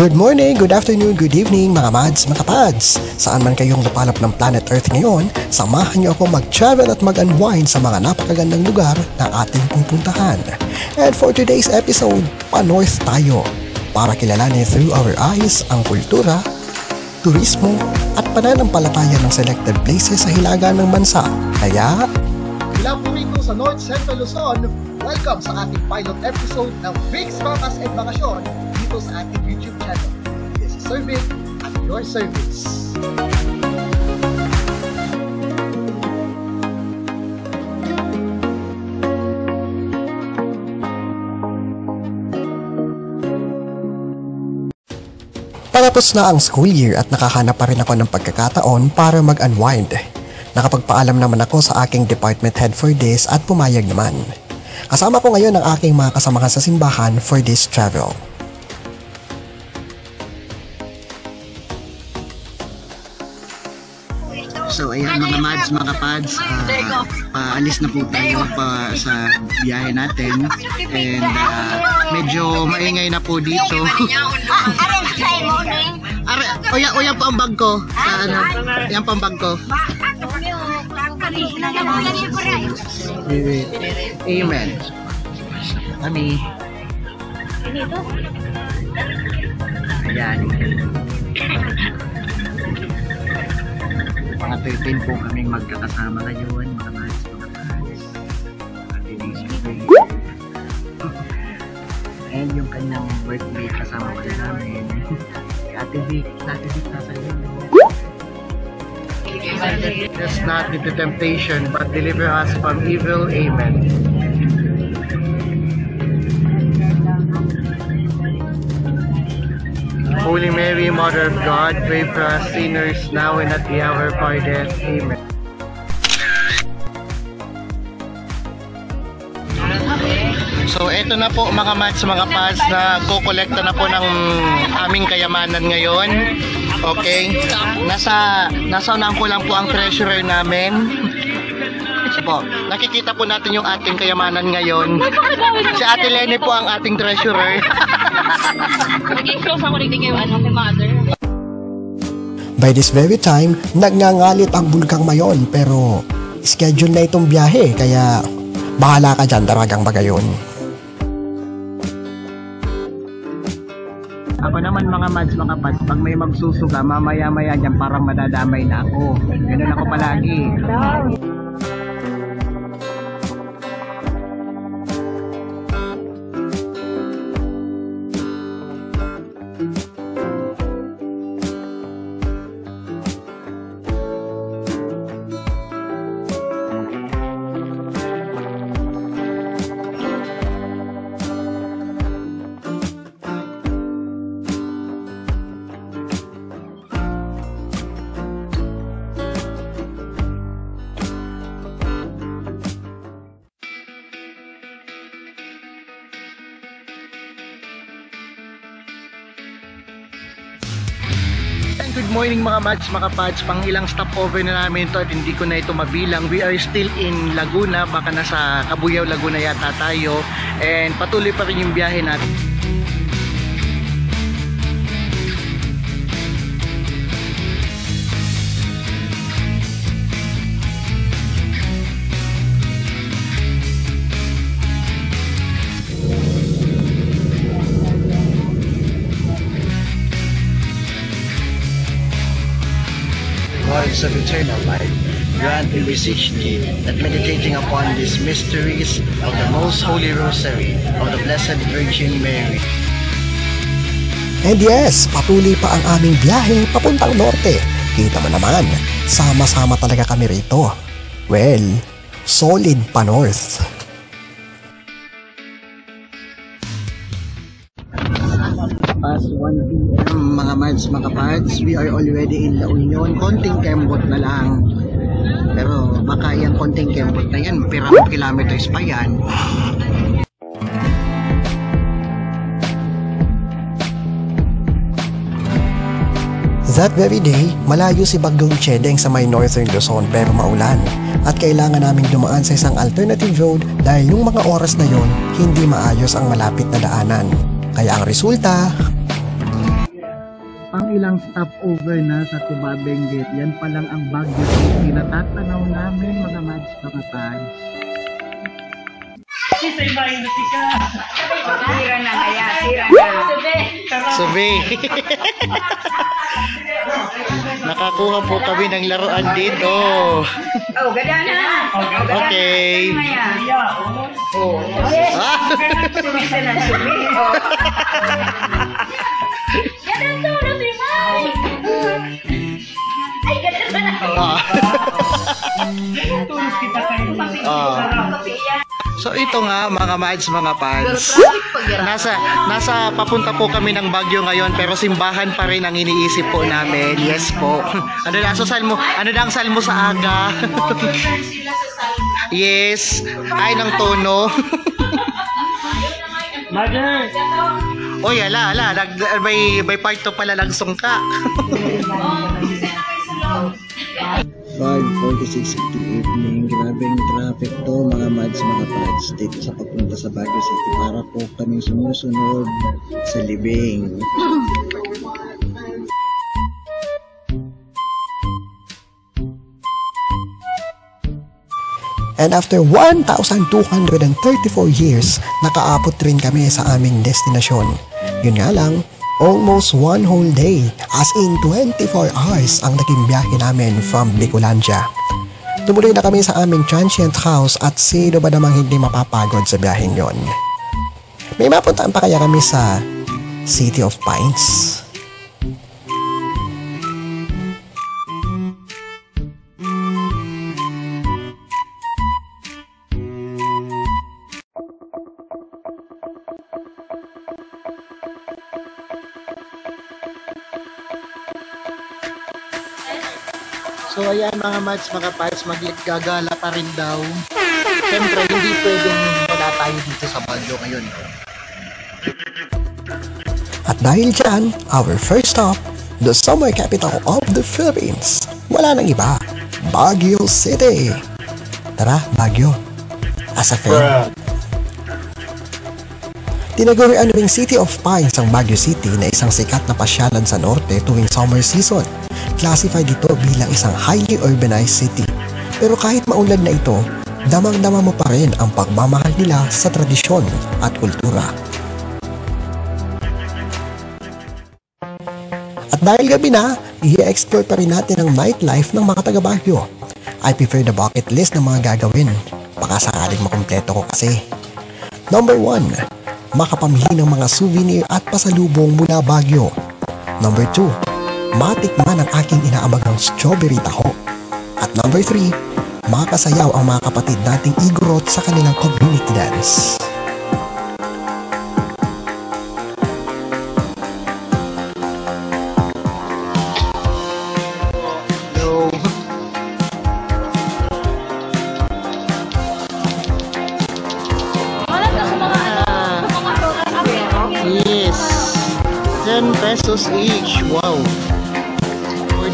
Good morning, good afternoon, good evening mga mads, mga pads. Saan man kayong napalap ng planet Earth ngayon, samahan niyo ako mag-travel at mag-unwind sa mga napakagandang lugar na ating pupuntahan. And for today's episode, pa-north tayo para kilalanin through our eyes ang kultura, turismo at pananampalataya ng selected places sa hilaga ng bansa. Kaya, Mula po rito sa North Central Luzon, welcome sa ating pilot episode ng Big's Rotas and Bakasyon dito sa ating YouTube channel. This is Serving at your service. Patapos na ang school year at nakahanap pa rin ako ng pagkakataon para mag-unwind. Nakapagpaalam naman ako sa aking department head for this at pumayag naman. Kasama ko ngayon ang aking mga kasamahan sa simbahan for this travel. So ayan mga mads, mga pads, ah, paalis na po tayo pa sa biyahe natin and ah, medyo maingay na po dito. Are, o yan, o yan po ang bag ko. Sa, ano, yan po ang bag ko. Wait. Amen. Kami. Ayan. Mga 13 po kaming magkakasama ngayon, mga mads, mga Gray. And yung kanyang workmate kasama ko namin. Si Ate Vic, Ate Vic nasa dulo. Let us not into temptation, but deliver us from evil. Amen. Holy Mary, Mother of God, pray for us sinners now and at the hour of our death. Amen. So eto na po mga mats, mga pads na kukolekta na po ng aming kayamanan ngayon. Okay? Nasa nasa unahan ko lang po ang treasurer namin. Po, nakikita po natin yung ating kayamanan ngayon. Si Ate Lenny po ang ating treasurer. Naging close ako rin kay ano, kay mother. By this very time, nagngangalit ang bulkang mayon pero schedule na itong biyahe kaya bahala ka dyan, daragang bagayon. Ako naman mga mads, mga pads, pag may magsusuga, mamaya-maya dyan parang madadamay na ako. Ganun ako palagi. Morning mga mads, mga pads. Pang ilang stopover na namin ito at hindi ko na ito mabilang. We are still in Laguna. Baka nasa Kabuyaw, Laguna yata tayo. And patuloy pa rin yung biyahe natin. Words of eternal life. Grant we beseech thee that meditating upon these mysteries of the most holy rosary of the Blessed Virgin Mary. And yes, patuloy pa ang aming biyahe papuntang norte. Kita mo naman, sama-sama talaga kami rito. Well, solid pa north. Past 1 p.m. mga mads, mga pads, we are already in La Union. Konting kembot na lang. Pero baka yan konting kembot na yan, pirang kilometers pa yan. That very day, malayo si Bagong Chedeng sa may northern Luzon pero maulan at kailangan naming dumaan sa isang alternative road dahil yung mga oras na yon hindi maayos ang malapit na daanan. Kaya ang resulta, pang ilang stopover na sa Tumabenggit. Yan pa lang ang Baguio City. Natatanaw namin mga mads, mga pads. Tira na kaya, tira na. Sabi. Nakakuha po kami ng laruan dito. Oh, gada na. Oh, gada Okay. Maya. Ah! Sumisa na, sumi. Oh. Ay, Ah. So ito nga mga mads, mga fans. Nasa nasa papunta po kami ng Baguio ngayon pero simbahan pa rin ang iniisip po namin. Yes po. Ano na so salmo? Ano na ang salmo sa aga? yes. Ay ng tono. Mother! Oy, ala, ala, nag, may, may part 2 pala ng sungka. 5.46 of the evening. Grabing traffic to mga mads mga pads dito sa papunta sa Baguio City para po kami sumusunod sa libing. And after 1,234 years, nakaabot rin kami sa aming destinasyon. Yun nga lang, almost one whole day, as in 24 hours ang naging biyahe namin from Bicolandia. Tumuloy na kami sa aming transient house at sino ba namang hindi mapapagod sa biyaheng yon. May mapuntaan pa kaya kami sa City of Pines? So ayan mga mads, mga pads, maggagala pa rin daw. Siyempre, hindi pwedeng wala tayo dito sa Baguio ngayon. At dahil dyan, our first stop, the summer capital of the Philippines. Wala nang iba, Baguio City. Tara, Baguio. As a fan. Tinagurian ring City of Pines ang Baguio City na isang sikat na pasyalan sa norte tuwing summer season. Classified ito bilang isang highly urbanized city. Pero kahit maunlad na ito, damang-dama mo pa rin ang pagmamahal nila sa tradisyon at kultura. At dahil gabi na, i-explore pa rin natin ang nightlife ng mga taga Baguio. I prefer the bucket list ng mga gagawin. Baka sakaling makumpleto ko kasi. Number 1. Makapamili ng mga souvenir at pasalubong mula Baguio. Number 2. Matikman ang aking inaabagang strawberry taho. At number 3. Makasayaw ang mga kapatid nating igorot sa kanilang community dance.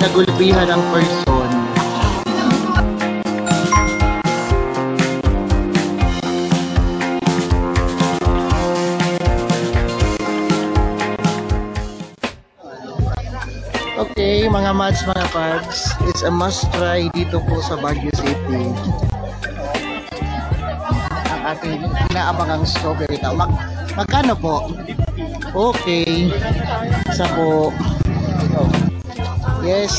Nagulpihan ang person. Okay, mga mads, mga pads, it's a must try dito po sa Baguio City. Ang ating inaabangang strawberry. Mag magkano po? Okay. Isa po. Yes.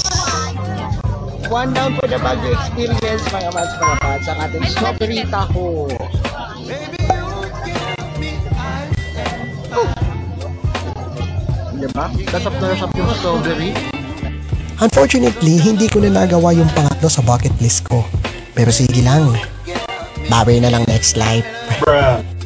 One down for the Baguio experience, mga mads, mga pads. Ang ating strawberry taho. Oh. Diba? Dasap na dasap yung strawberry. Unfortunately, hindi ko na nagawa yung pangatlo sa bucket list ko. Pero sige lang. Bawi na lang next life. cold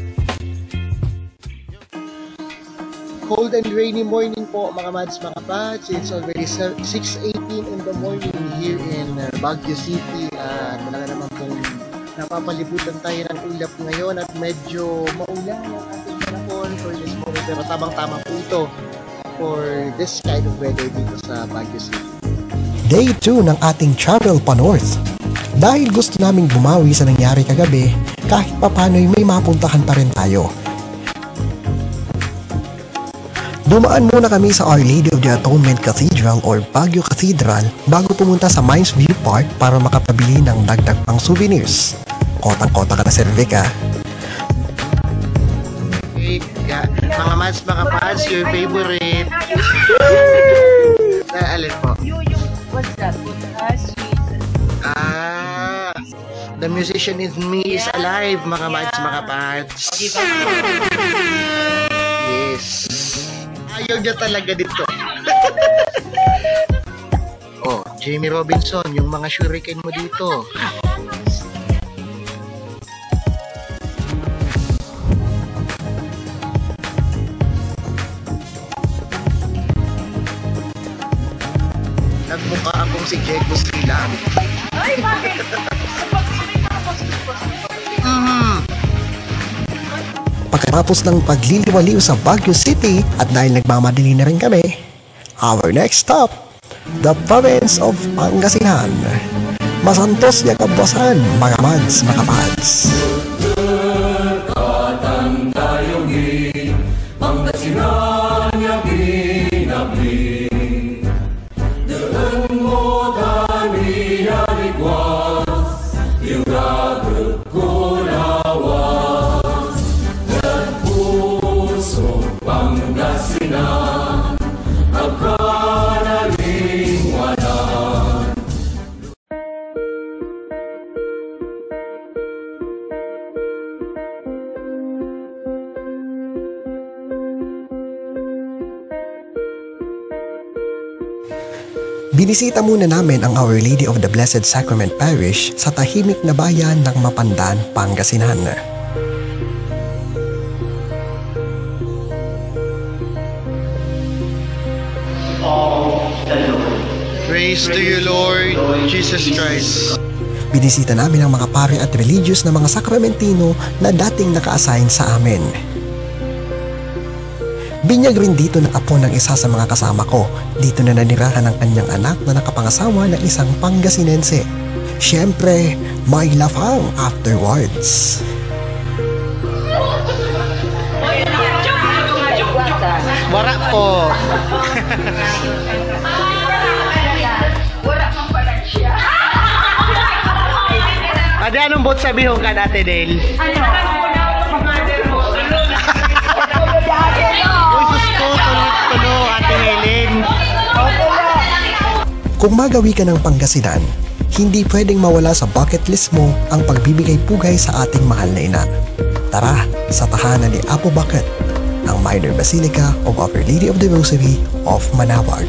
and rainy morning po mga mads, mga pads. It's already se- 6.18 in the morning here in uh, Baguio City. At talaga naman pong napapalibutan tayo ng ulap ngayon at medyo maulan ang ating panahon for this morning. Pero tamang-tama po ito for this kind of weather dito sa Baguio City. Day 2 ng ating travel pa north. Dahil gusto naming bumawi sa nangyari kagabi, kahit papano'y may mapuntahan pa rin tayo. Dumaan muna kami sa Our Lady of the Atonement Cathedral or Baguio Cathedral bago pumunta sa Mines View Park para makapabili ng dagdag pang souvenirs. Kotang-kota ka na Cervic ah. Okay, ga- mga Mads, mga Pads, your favorite. Na, alin po? What's that? Ah, the musician in me is alive, mga Mads, mga Pads. Yes. Ayaw niya talaga dito. oh, Jamie Robinson, yung mga shuriken mo dito. Nagmukha akong si Diego Silang. Ay, bakit? Pagkatapos ng pagliliwaliw sa Baguio City at dahil nagmamadali na rin kami, our next stop, the province of Pangasinan. Masantos niya kabasan, mga mads, mga pads. Binisita muna namin ang Our Lady of the Blessed Sacrament Parish sa tahimik na bayan ng Mapandan, Pangasinan. Praise to you, Lord Jesus Christ. Binisita namin ang mga pare at religious na mga sakramentino na dating naka-assign sa amin. Binyag rin dito ng apo ng isa sa mga kasama ko. Dito na nanirahan ang kanyang anak na nakapangasawa ng isang Pangasinense. Siyempre, may lafang afterwards. Wara po. Ade, anong bot sabihon ka dati, Dale? Uy, sus ko, tulit-tulo, Ate Helen. Kung magawi ka ng Pangasinan, hindi pwedeng mawala sa bucket list mo ang pagbibigay pugay sa ating mahal na ina. Tara sa tahanan ni Apo Bakit, ang Minor Basilica of Our Lady of the Rosary of Manawag.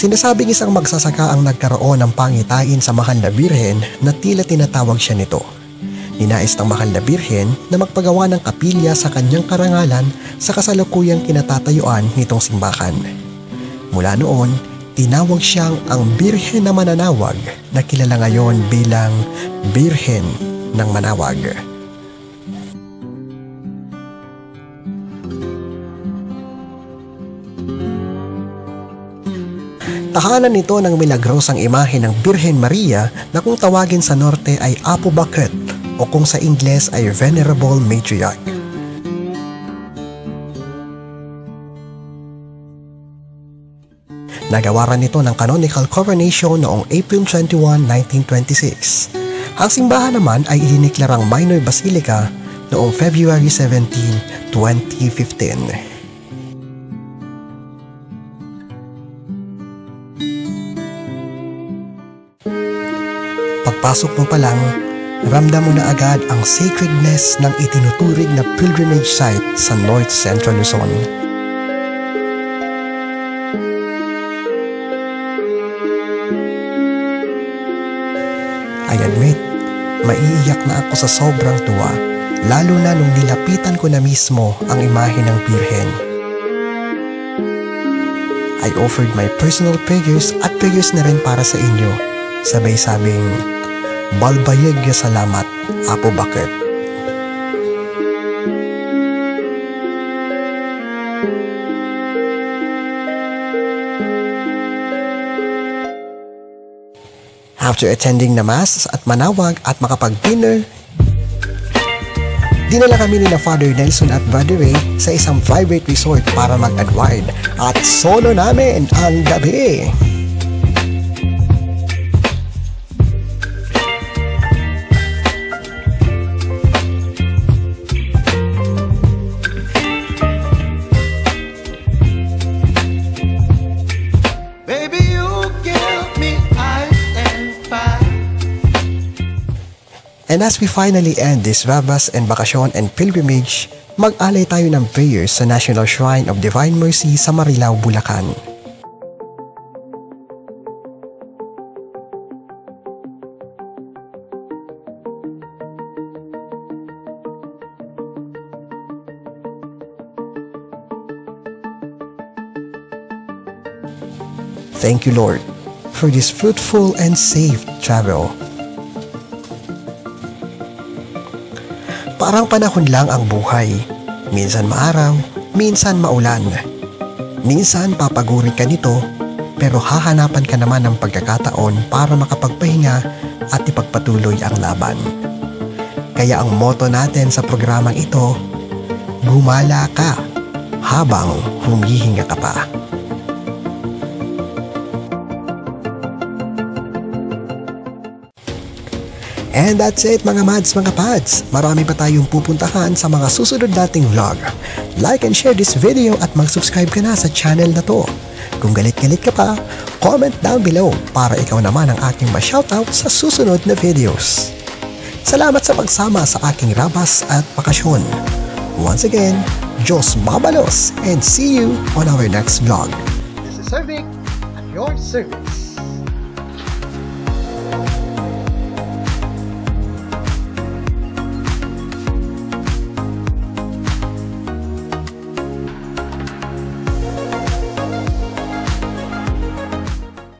Sinasabing isang magsasaka ang nagkaroon ng pangitain sa mahal na birhen na tila tinatawag siya nito. Ninais ng mahal na birhen na magpagawa ng kapilya sa kanyang karangalan sa kasalukuyang kinatatayuan nitong simbahan. Mula noon, tinawag siyang ang Birhen na Mananawag na kilala ngayon bilang Birhen ng Manawag. Tahanan nito ng milagrosang imahe ng Birhen Maria na kung tawagin sa norte ay Apo Bakit o kung sa Ingles ay Venerable Matriarch. Nagawaran nito ng canonical coronation noong April 21, 1926. Ang simbahan naman ay idiniklarang minor basilica noong February 17, 2015. Pagpasok mo pa lang, ramdam mo na agad ang sacredness ng itinuturig na pilgrimage site sa North Central Luzon. I admit, maiiyak na ako sa sobrang tuwa, lalo na nung nilapitan ko na mismo ang imahe ng Birhen. I offered my personal prayers at prayers na rin para sa inyo. Sabay sabing, Balbayag ya salamat, Apo Bakit. After attending na mass at manawag at makapag-dinner, Dinala kami ni na Father Nelson at Brother Ray sa isang private resort para mag-unwind at solo namin ang gabi. And as we finally end this Rabas and Bakasyon and Pilgrimage, mag-alay tayo ng prayers sa National Shrine of Divine Mercy sa Marilao, Bulacan. Thank you, Lord, for this fruitful and safe travel. Parang panahon lang ang buhay. Minsan maaraw, minsan maulan. Minsan papagurin ka nito, pero hahanapan ka naman ng pagkakataon para makapagpahinga at ipagpatuloy ang laban. Kaya ang motto natin sa programang ito, gumala ka habang humihinga ka pa. And that's it mga mads, mga pads. Marami pa tayong pupuntahan sa mga susunod nating vlog. Like and share this video at mag-subscribe ka na sa channel na to. Kung galit-galit ka pa, comment down below para ikaw naman ang aking ma-shoutout sa susunod na videos. Salamat sa pagsama sa aking rabas at bakasyon. Once again, Diyos mabalos and see you on our next vlog. This is Sir Vic at your service.